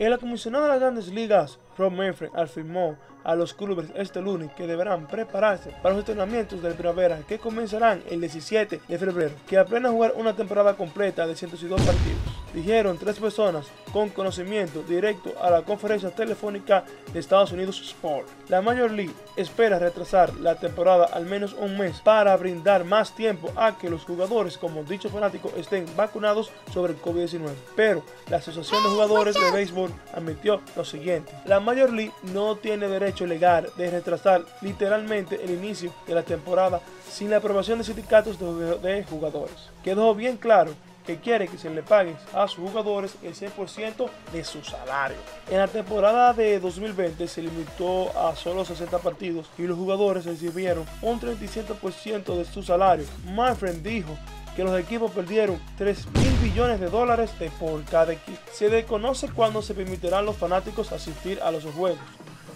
El comisionado de las grandes ligas, Rob Manfred, afirmó a los clubes este lunes que deberán prepararse para los entrenamientos de primavera que comenzarán el 17 de febrero, que apenas jugar una temporada completa de 102 partidos. Dijeron tres personas con conocimiento directo a la conferencia telefónica de Estados Unidos Sport. La Major League espera retrasar la temporada al menos un mes para brindar más tiempo a que los jugadores como dicho fanático estén vacunados sobre el COVID-19. Pero la Asociación de Jugadores de Béisbol admitió lo siguiente. Major League no tiene derecho legal de retrasar literalmente el inicio de la temporada sin la aprobación de sindicatos de jugadores. Quedó bien claro que quiere que se le pague a sus jugadores el 100% de su salario. En la temporada de 2020 se limitó a solo 60 partidos y los jugadores recibieron un 37% de su salario. Manfred dijo que los equipos perdieron 3 mil billones de dólares de por cada equipo. Se desconoce cuándo se permitirán los fanáticos asistir a los juegos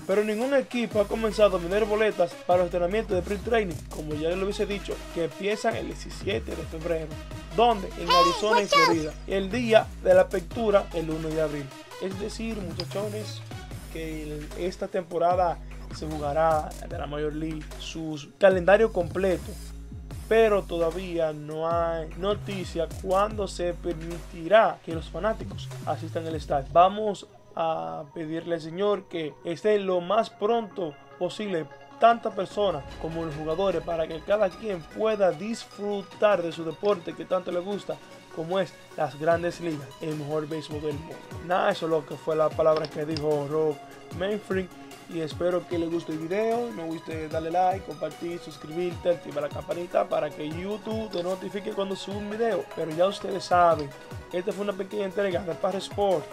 pero ningún equipo ha comenzado a vender boletas para los entrenamientos de pre training, como ya les lo hubiese dicho, que empiezan el 17 de febrero donde en Arizona y Florida, el día de la apertura el 1 de abril. Es decir, muchachones, que esta temporada se jugará de la Major League su calendario completo, pero todavía no hay noticia cuándo se permitirá que los fanáticos asistan al estadio. Vamos a pedirle al Señor que esté lo más pronto posible tantas personas como los jugadores para que cada quien pueda disfrutar de su deporte que tanto le gusta como es las grandes ligas, el mejor béisbol del mundo. Nada, eso es lo que fue la palabra que dijo Rob Manfred y espero que les guste el video, no guste darle like, compartir, suscribirte, activar la campanita para que YouTube te notifique cuando suba un video. Pero ya ustedes saben, esta fue una pequeña entrega de Par Sport